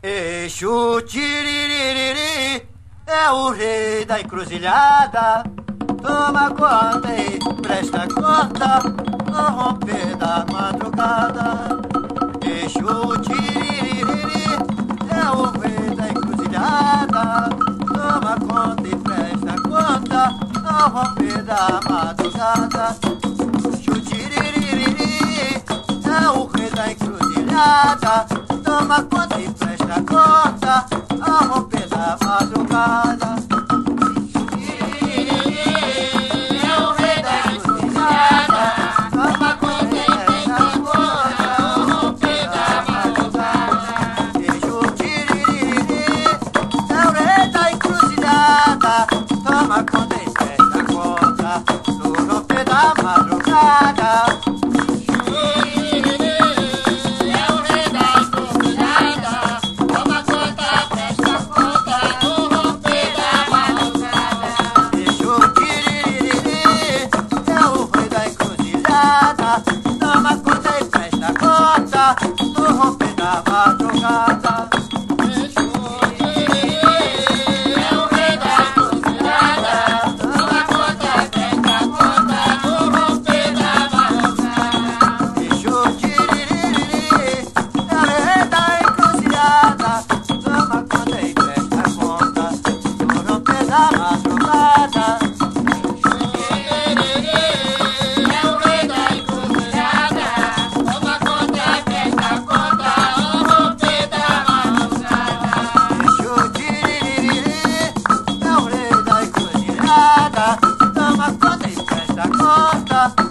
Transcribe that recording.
Exu tiririri é o rei da encruzilhada. Toma conta e presta conta no romper da madrugada. Exu tiririri é o rei da encruzilhada. Toma conta e presta conta no romper da madrugada. Exu tiririri é o rei da encruzilhada. Toma conta e presta conta ao romper da madrugada. uma coisa, esquece a conta.